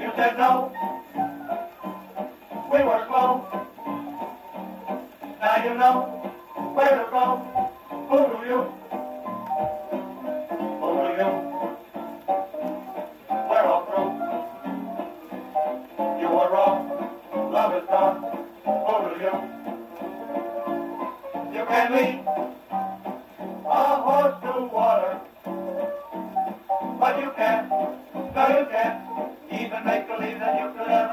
You said no. We were slow. Now you know where to go. Foo to you? Foo to you? We're all through. You were wrong. Love is gone. Foo to you? You can lead even make believe that you could make